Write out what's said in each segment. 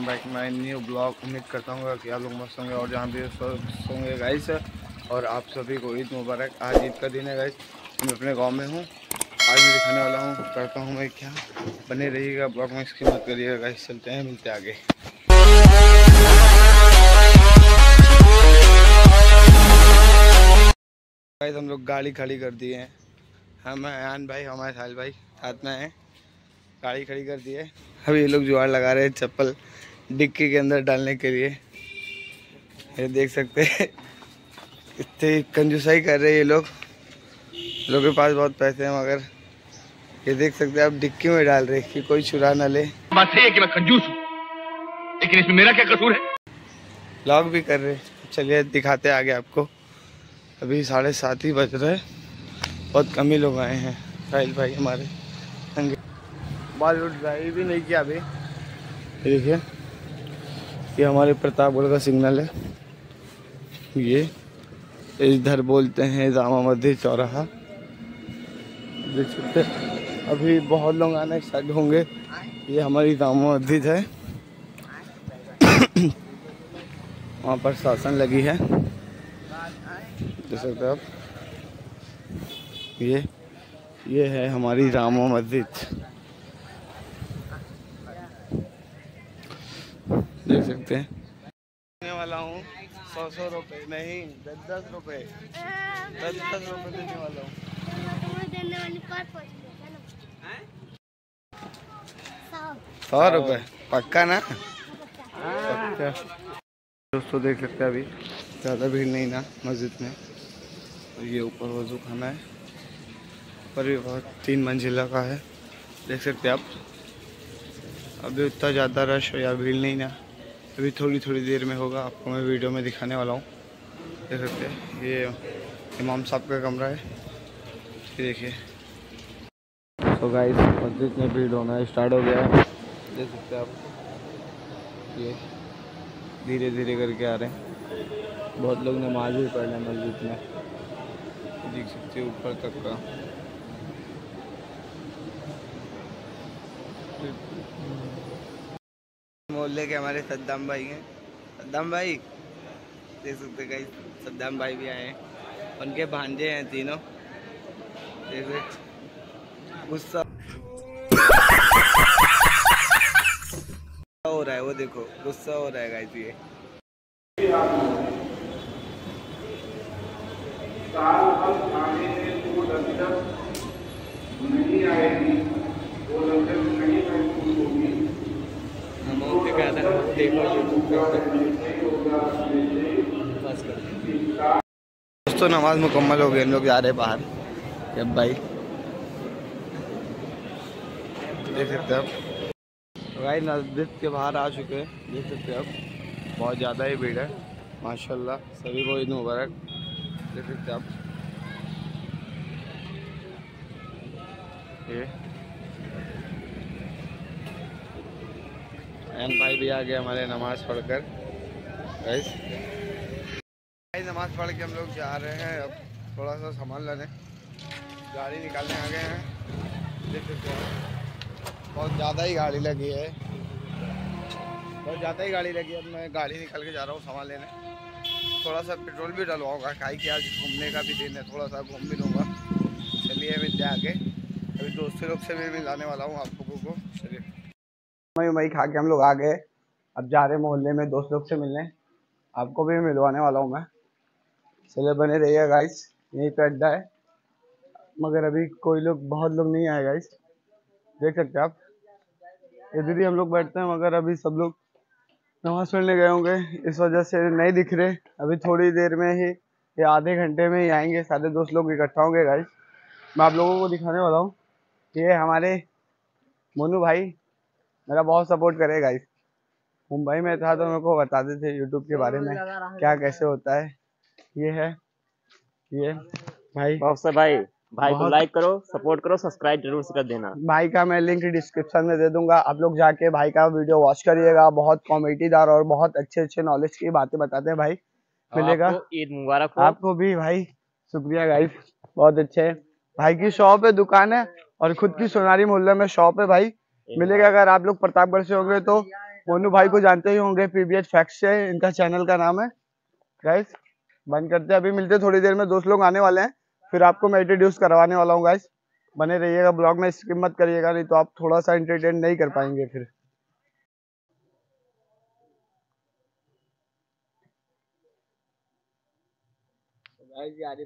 Welcome back my new blog. उम्मीद करता हूँ कि आप लोग मस्त होंगे और जहाँ भी स्वस्थ होंगे गाइस और आप सभी को ईद मुबारक। आज ईद का दिन है गाइस मैं अपने गाँव में हूँ। आज मैं दिखाने वाला हूँ। करता हूँ मैं क्या? बने रहिएगा ब्लॉग में, इसकी मत करिएगा गाइस चलते हैं, मिलते आगे। गाइस हम लोग गाड़ी खड़ी कर दिए हैं। हम अयान भाई, हमारे साहिल भाई, साथ में हैं। गाड़ी खड़ी कर दी है। अब ये लोग जुगाड़ लगा रहे हैं चप्पल। डिक्की के अंदर डालने के लिए। ये देख सकते हैं। इतनी कंजूसाई कर रहे हैं ये लोग। लोग के पास बहुत पैसे हैं मगर ये देख सकते हैं अब डिक्की में डाल रहे हैं कि कोई चुरा ना ले। बात सही है कि मैं कंजूस हूँ। लेकिन इसमें मेरा क्या कसूर है? लॉग भी कर रहे हैं। चलिए दिखाते हैं आगे आपको। अभी साढ़े सात ही बज रहे बहुत कम ही लोग आए हैं। साहिल भाई हमारे। बॉलीवुड ड्राइव भी नहीं किया अभी। देखिए। ये हमारे प्रतापगढ़ का सिग्नल है। ये, इधर बोलते हैं जामा मस्जिद चौराहा। देख सकते अभी बहुत लोग आने स्टार्ट होंगे। ये हमारी जामा मस्जिद है। वहाँ पर शासन लगी है। देख सकते आप। ये ये है हमारी रामा मस्जिद। सकते हैं। देने वाला हूँ सौ सौ रुपये नहीं दस दस रुपये दस दस रुपये देने वाला हूँ। पर सौ रुपये पक्का ना? पक्का। दोस्तों देख सकते हैं अभी। ज़्यादा भीड़ नहीं ना मस्जिद में। तो ये ऊपर वज़ू खाना है। ऊपर भी बहुत तीन मंजिला का है। देख सकते हैं आप। अभी उतना ज़्यादा रश या भीड़ नहीं ना। अभी थोड़ी थोड़ी देर में होगा, आपको मैं वीडियो में दिखाने वाला हूँ। देख सकते ये इमाम साहब का कमरा है। ये देखिए। तो गाइस मस्जिद में भीड़ होना स्टार्ट हो गया है। देख सकते हैं आप, ये धीरे धीरे करके आ रहे हैं। बहुत लोग नमाज़ भी पढ़ रहे हैं मस्जिद में। देख सकते हैं, ऊपर तक का। मोहल्ले के हमारे सद्दाम भाई हैं। सद्दाम भाई? देख सकते कई सद्दाम भाई भी आए हैं। उनके भांजे हैं तीनों। देख सकते गुस्सा हो रहा है, वो देखो, गुस्सा हो रहा है गाइस ये। हम उनके कहा था देखो दोस्तों, नमाज़ मुकम्मल हो गई, हम लोग जा रहे बाहर। जब भाई। देख सकते हैं आप। भाई मस्जिद के बाहर आ चुके हैं। देख सकते हैं आप। बहुत ज़्यादा ही भीड़ है। माशाल्लाह, सभी को ईद मुबारक। देख सकते हैं आप। ये। एन भाई भी आ गए हमारे नमाज़ पढ़कर। गाइस भाई, नमाज़ पढ़ के हम लोग जा रहे हैं। अब थोड़ा सा सामान लाने। गाड़ी निकालने आ गए हैं। देख सकते हैं। बहुत ज़्यादा ही गाड़ी लगी है। बहुत ज़्यादा ही गाड़ी लगी है। अब मैं गाड़ी निकाल के जा रहा हूँ सामान लेने। थोड़ा सा पेट्रोल भी डलवाऊँगा। काहे कि आज घूमने का भी दिन है। थोड़ा सा घूम भी लूँगा। चलिए हैं आगे अभी दोस्तों लोग से भी मिलाने वाला हूँ आप लोगों को। चलिए। मई मई खा के हम लोग आ गए। अब जा रहे मोहल्ले में दोस्त लोग से मिलने। आपको भी मिलवाने वाला हूँ मैं। चले बने रहिए गाइस यहीं पे अड्डा है। मगर अभी कोई लोग, बहुत लोग नहीं आए गाइस देख सकते आप। इधर ही हम लोग बैठते हैं, मगर अभी सब लोग नमाज़ पढ़ने गए होंगे। इस वजह से नहीं दिख रहे। अभी थोड़ी देर में ही, या आधे घंटे में ही आएँगे। सारे दोस्त लोग इकट्ठा होंगे गाइस मैं आप लोगों को दिखाने वाला हूँ। ये हमारे मोनू भाई। मेरा बहुत सपोर्ट करे गाइस मुंबई में था तो मेरे को बताते थे यूट्यूब के बारे में क्या कैसे होता है। ये है ये भाई। अफसर भाई भाई को लाइक करो सपोर्ट करो सब्सक्राइब ज़रूर से कर देना। भाई का मैं लिंक डिस्क्रिप्शन में दे दूँगा। आप लोग जाके भाई का वीडियो वॉच करिएगा। बहुत कॉमेडीदार और बहुत अच्छे अच्छे नॉलेज की बातें बताते हैं भाई। मिलेगा। ईद मुबारक आपको भी भाई। शुक्रिया गाइस बहुत अच्छे। है भाई की शॉप है दुकान है और खुद की सोनारी मोहल्ले में शॉप है भाई। मिलेगा अगर आप लोग प्रतापगढ़ से होंगे तो। मोनू भाई को जानते ही होंगे पीबीएच फैक्ट से इनका चैनल का नाम है। गाइस बंद करते हैं। अभी मिलते हैं थोड़ी देर में दोस्त लोग आने वाले हैं। फिर आपको मैं इंट्रोड्यूस करवाने वाला हूँ गाइस बने रहिएगा ब्लॉग में स्किप मत करिएगा नहीं तो आप थोड़ा सा एंटरटेन नहीं कर पाएँगे फिर।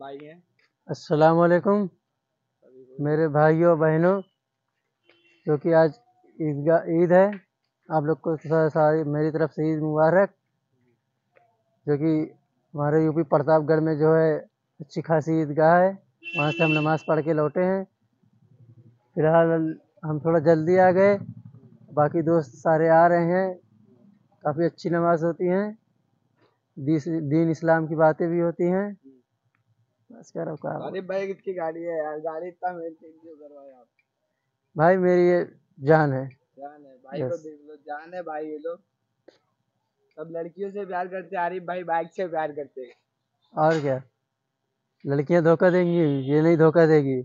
भाई हैं। अस्सलाम वालेकुम मेरे भाइयों बहनों क्योंकि आज ईदगाह ईद है। आप लोग को सारी मेरी तरफ़ से ईद मुबारक। जो कि हमारे यूपी प्रतापगढ़ में जो है अच्छी खासी ईदगाह है। वहाँ से हम नमाज़ पढ़ के लौटे हैं। फ़िलहाल हम थोड़ा जल्दी आ गए। बाकी दोस्त सारे आ रहे हैं। काफ़ी अच्छी नमाज़ होती हैं। दीन इस्लाम की बातें भी होती हैं। बस भाई कितनी गाड़ी है यार? गाड़ी इतना भाई मेरी ये जान है। जान है भाई yes. को देख लो जान है भाई ये लोग। सब लड़कियों से प्यार करते आरिफ भाई बाइक से प्यार करते। हैं और क्या? लड़कियाँ धोखा देंगी ये नहीं धोखा देगी।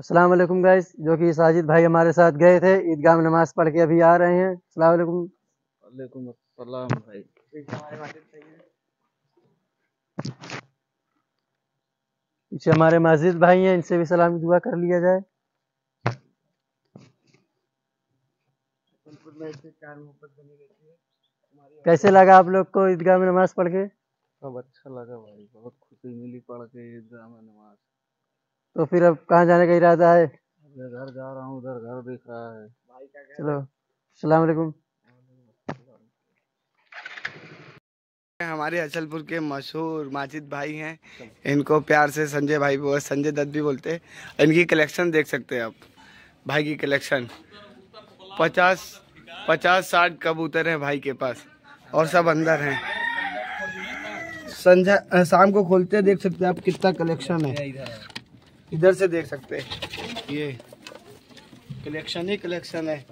अस्सलाम वालेकुम गाइस जो कि साजिद भाई हमारे साथ गए थे ईदगाह में नमाज़ पढ़ के अभी आ रहे हैं। अस्सलाम वालेकुम वालेकुम अस्सलाम भाई। पीछे हमारे मस्जिद भाई हैं इनसे भी सलाम दुआ कर लिया जाए। कैसे लगा आप लोग को ईदगाह में नमाज़ पढ़ के? सब अच्छा लगा भाई बहुत खुशी मिली पढ़ के ईदगाह में नमाज़। तो फिर अब कहाँ जाने का इरादा है? घर जा रहा हूँ उधर घर दिख रहा है। चलो अस्सलाम हमारे अचलपुर के मशहूर माजिद भाई हैं। इनको प्यार से संजय भाई वो संजय दत्त भी बोलते हैं। इनकी कलेक्शन देख सकते हैं आप, भाई की कलेक्शन। पचास पचास साठ कबूतर हैं भाई के पास, और सब अंदर हैं। संजय शाम को खोलते देख सकते हैं आप कितना कलेक्शन है। इधर से देख सकते हैं। ये कलेक्शन ही कलेक्शन है।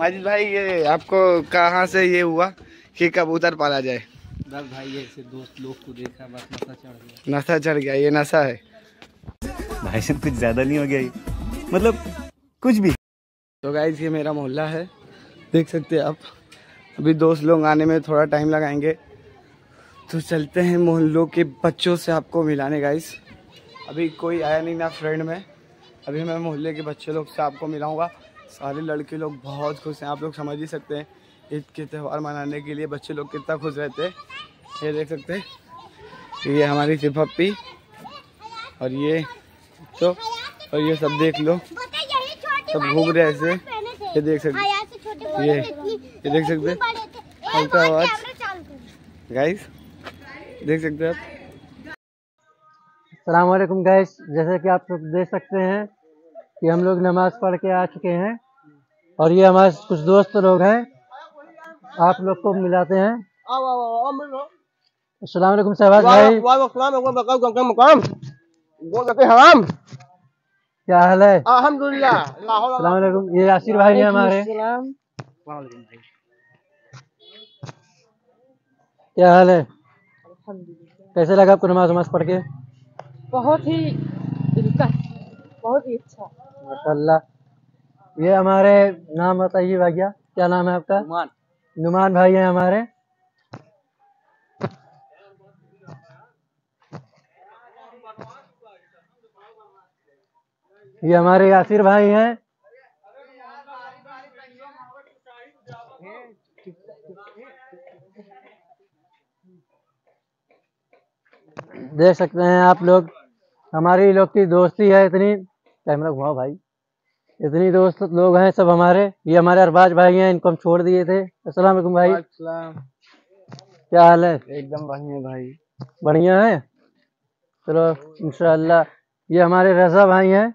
माजिद भाई, ये आपको कहाँ से ये हुआ कि कबूतर पाला जाए? बस भाई ऐसे दोस्त लोग को देखा बस नशा चढ़ गया। नशा चढ़ गया ये नशा है। भाई साहब कुछ ज़्यादा नहीं हो गया ये। मतलब कुछ भी। तो गाइज़ ये मेरा मोहल्ला है। देख सकते हैं आप। अभी दोस्त लोग आने में थोड़ा टाइम लगाएँगे। तो चलते हैं मोहल्लों के बच्चों से आपको मिलाने गाइज़ अभी कोई आया नहीं ना फ्रेंड में। अभी मैं मोहल्ले के बच्चे लोग से आपको मिलाऊँगा। सारे लड़के लोग बहुत खुश हैं। आप लोग समझ ही सकते हैं। ईद के त्यौहार मनाने के लिए बच्चे लोग कितना खुश रहते हैं। ये देख सकते हैं। ये हमारी सिफप्पी और ये तो और ये सब देख लो। सब घूम रहे ऐसे। ये देख सकते ये ये देख सकते हल्का आवाज़। गाइस देख सकते आप। अस्सलाम वालेकुम गाइस जैसे कि आप लोग देख सकते हैं कि हम लोग नमाज़ पढ़ के आ चुके हैं। और ये हमारे कुछ दोस्त लोग हैं। आप लोग को मिलाते हैं। अस्सलाम वालेकुम शहबाज भाई। क्या हाल है? वालेकुम ये यासिर भाई हैं हमारे। क्या हाल है? कैसे लगा आपको नमाज़ नमाज़ पढ़ के? बहुत ही बहुत ही अच्छा। माशाल्लाह। ये हमारे नाम बताइए भैया क्या नाम है आपका? नुमान भाई हैं हमारे। ये हमारे यासिर भाई हैं। देख सकते हैं आप लोग, हमारी लोग की दोस्ती है इतनी। कैमरा घुमाओ भाई। इतनी दोस्त लोग हैं सब हमारे। ये हमारे अरबाज भाई हैं इनको हम छोड़ दिए थे। अस्सलाम वालेकुम भाई। क्या हाल है? एकदम बढ़िया भाई। बढ़िया है? चलो इंशाल्लाह ये हमारे रजा भाई हैं।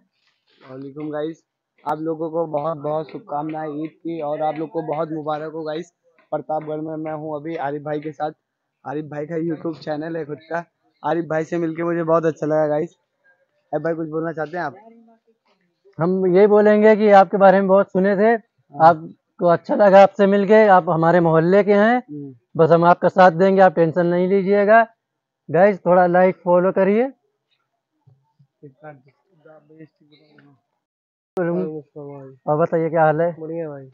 वालेकुम गाइस। आप लोगों को बहुत बहुत शुभकामनाएँ ईद की और आप लोग को बहुत मुबारक हो गाइस। प्रतापगढ़ में मैं हूँ अभी आरिफ भाई के साथ। आरिफ भाई का यूट्यूब चैनल है खुद का। आरिफ भाई से मिलके मुझे बहुत अच्छा लगा गाइस। अब भाई कुछ बोलना चाहते हैं आप? हम यही बोलेंगे कि आपके बारे में बहुत सुने थे। आपको अच्छा लगा आपसे मिलके आप हमारे मोहल्ले के हैं। बस हम आपका साथ देंगे आप टेंशन नहीं लीजिएगा। गाइज़ थोड़ा लाइक फॉलो करिए। और बताइए क्या हाल है? बढ़िया भाई।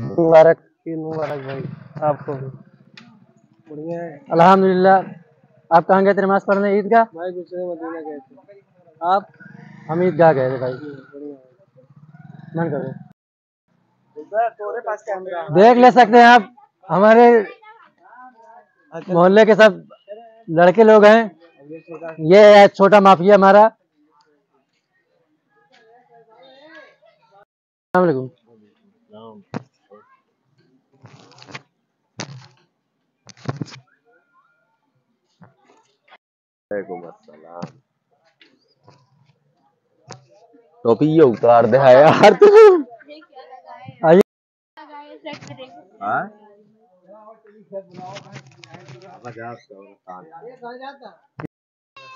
मुबारक। मुबारक भाई आपको बढ़िया है। अल्हम्दुलिल्लाह। आप कहाँ गए थे नमाज़ पढ़ने ईद का? भाई दूसरे मदीना गए थे। आप? हम ईदगाह गए थे भाई। मन करो। देख ले सकते हैं आप, हमारे मोहल्ले के सब लड़के लोग हैं। ये है छोटा माफिया हमारा। वालेकुम टोपी ये उतार दे है यार तू। आइए।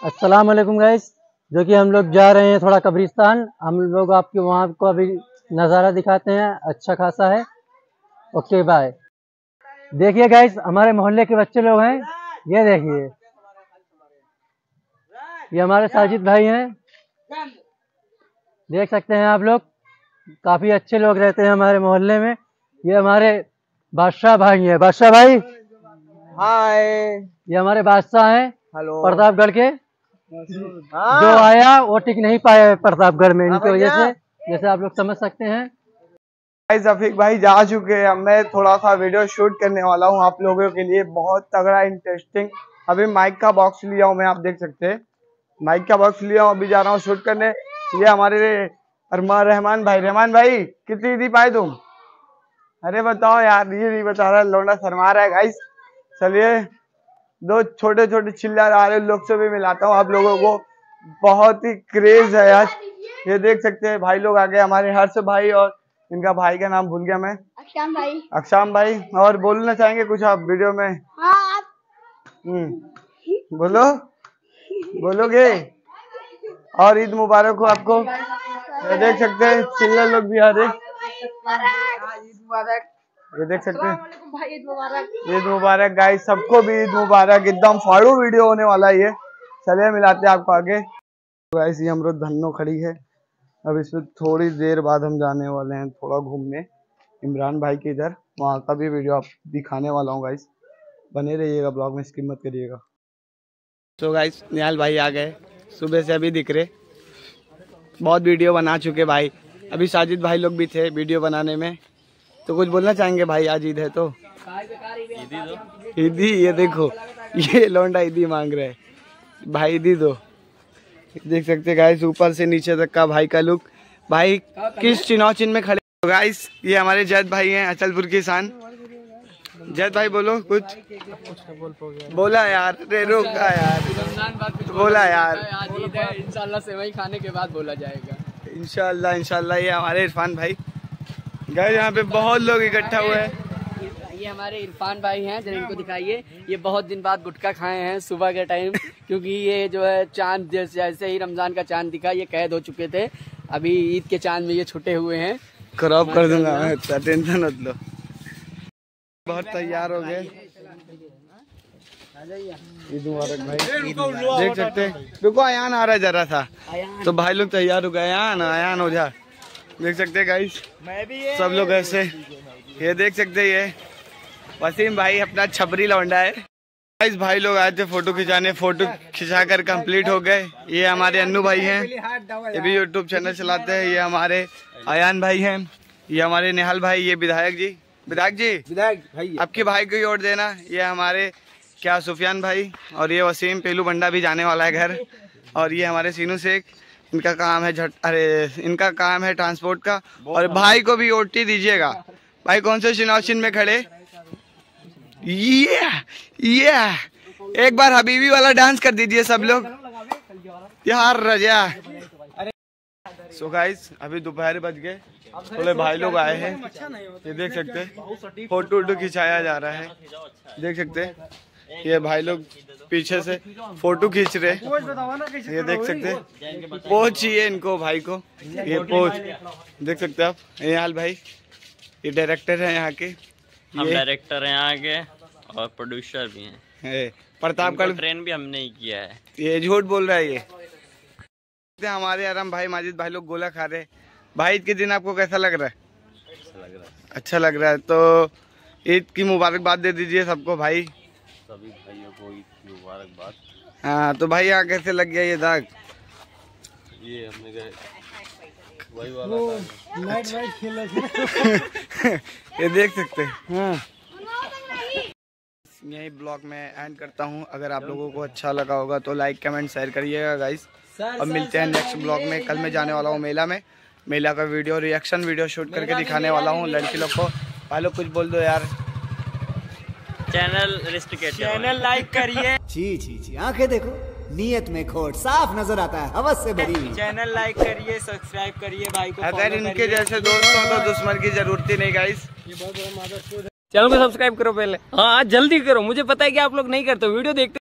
अस्सलाम वालेकुम गाइस जो कि हम लोग जा रहे हैं थोड़ा कब्रिस्तान। हम लोग आपके वहाँ को अभी नज़ारा दिखाते हैं अच्छा खासा है। ओके बाय देखिए गाइस हमारे मोहल्ले के बच्चे लोग हैं। ये देखिए। ये हमारे साजिद भाई हैं। देख सकते हैं आप लोग काफ़ी अच्छे लोग रहते हैं हमारे मोहल्ले में। ये हमारे बादशाह भाई हैं। बादशाह भाई? हाय। ये हमारे बादशाह हैं हेलो। प्रतापगढ़ के। जो आया वो टिक नहीं पाया प्रतापगढ़ में इनकी वजह से जैसे आप लोग समझ सकते हैं। भाई जफीक भाई जा चुके हैं। मैं थोड़ा सा वीडियो शूट करने वाला हूँ आप लोगों के लिए। बहुत तगड़ा इंटरेस्टिंग अभी माइक का बॉक्स लिया हूँ मैं आप देख सकते हैं। माइक का बॉक्स लिया हूँ अभी जा रहा हूँ शूट करने। ये हमारे अरमान रहमान भाई रहमान भाई कितनी दी पाए तुम? अरे बताओ यार ये नहीं बता रहा लौंडा शर्मा रहा है गाइस चलिए दो छोटे छोटे चिल्ला आ रहे लोग से भी मिलाता हूँ आप लोगों को। बहुत ही क्रेज है यार। ये देख सकते हैं भाई लोग आ गए हमारे हर्ष भाई और इनका भाई का नाम भूल गया मैं। अक्षाम भाई। अक्षाम भाई और बोलना चाहेंगे कुछ आप वीडियो में? हाँ आप हम्म बोलो। बोलोगे? और ईद मुबारक हो आपको। ये देख सकते हैं चिल्ला लोग भी आ रहे ये देख सकते हैं। ईद मुबारक ईद मुबारक गाइस सबको भी ईद मुबारक। एकदम फाड़ू वीडियो होने वाला है ये। चलिए, मिलाते हैं आपको आगे। गाइस ये अमरुद धन्नो खड़ी है। अब इसमें थोड़ी देर बाद हम जाने वाले हैं थोड़ा घूमने। इमरान भाई के इधर। वहाँ का भी वीडियो आप दिखाने वाला हूँ गाइस बने रहिएगा ब्लॉग में स्किप मत करिएगा। तो गाइस निहाल भाई आ गए। सुबह से अभी दिख रहे। बहुत वीडियो बना चुके भाई। अभी साजिद भाई लोग भी थे वीडियो बनाने में। तो कुछ बोलना चाहेंगे भाई, आज ईद है तो? ईदी ये देखो, ये लौंडा ईदी मांग रहे हैं। भाई ईदी दो। देख सकते गाइस ऊपर से नीचे तक का भाई का लुक भाई, किस चिनाव चिन्ह में खड़े गाइस ये हमारे जैद भाई हैं, अचलपुर की शान जैद भाई बोलो कुछ? बोला यार रे रोका यार। बोला यार। इंशाल्लाह सेवई खाने के बाद बोला जाएगा इंशाल्लाह इंशाल्लाह ये हमारे इरफान भाई। गए यहाँ पे बहुत लोग इकट्ठा हुए हैं। ये हमारे इरफान भाई हैं जरा इनको दिखाइए। ये बहुत दिन बाद गुटखा खाए हैं सुबह के टाइम क्योंकि ये जो है चाँद जैसे जैसे ही रमज़ान का चाँद दिखा ये कैद हो चुके थे। अभी ईद के चाँद में ये छुटे हुए हैं। खराब कर दूँगा मैं टेंशन मत लो। बहुत तैयार हो गए। देख सकते रुको अयान आ रहा है जरा सा। तो भाई लोग तैयार हो गए। अयान हो जा। देख सकते हैं गाइस सब लोग ऐसे। ये देख सकते ये। वसीम भाई अपना छबरी लौंडा है। गाइस भाई लोग आए थे फ़ोटो खिंचाने। फ़ोटो खिंचा कर कंप्लीट हो गए। ये हमारे अन्नू भाई हैं। ये भी यूट्यूब चैनल चलाते हैं। ये हमारे अयान भाई हैं। ये हमारे निहाल भाई, ये विधायक जी। विधायक जी विधायक भाई आपके भाई को वोट देना। ये हमारे क्या सुफियान भाई और ये वसीम पेलू बंडा भी जाने वाला है घर। और ये हमारे सीनू शेख इनका काम है झट अरे इनका काम है ट्रांसपोर्ट का। और भाई को भी ओटी दीजिएगा। भाई कौन से चुनाव में खड़े? ये ये एक बार हबीबी वाला डांस कर दीजिए सब लोग। यार रजा। सो गाइस अभी दोपहर बज गए। थोड़े भाई लोग आए हैं। ये देख सकते हैं फ़ोटो वोटो खिंचाया जा रहा है। देख सकते हैं ये भाई लोग पीछे से फ़ोटो खींच रहे हैं। ये देख सकते हैं पोच चाहिए इनको भाई को। ये पोच देख सकते हैं आप ये हाल भाई ये डायरेक्टर है यहाँ के। हम डायरेक्टर हैं यहाँ के और प्रोड्यूसर भी हैं। है, प्रतापगढ़ ट्रेन भी हमने ही किया है। ये झूठ बोल रहा है ये। हमारे आराम भाई माजिद भाई लोग गोला खा रहे भाई ईद के दिन आपको कैसा लग रहा है? अच्छा लग रहा है। तो ईद की मुबारकबाद दे दीजिए सबको भाई। सभी भाइयों को ईद की मुबारकबाद। हाँ तो भाई यहाँ कैसे लग गया ये दाग? ये हमने गए वही वाला नाइट वाइट खेल रहे ये देख सकते हैं यही ब्लॉग में एंड करता हूँ। अगर आप लोगों को अच्छा लगा होगा तो लाइक कमेंट शेयर करिएगा गाइस और मिलते हैं नेक्स्ट ब्लॉग में। कल मैं जाने वाला हूँ मेला में। मेला का वीडियो रिएक्शन वीडियो शूट करके दिखाने वाला हूँ लड़की लोग को। भाई लोग कुछ बोल दो यार। चैनल चैनल लाइक करिए। जी जी जी आँखें देखो। नीयत में खोट साफ़ नज़र आता है हवस से भरी चैनल लाइक करिए सब्सक्राइब करिए भाई को अगर इनके जैसे दोस्त हो तो दुश्मन की ज़रूरत ही नहीं गाइस चैनल को सब्सक्राइब करो पहले। हाँ जल्दी करो। मुझे पता है कि आप लोग नहीं करते वीडियो देखते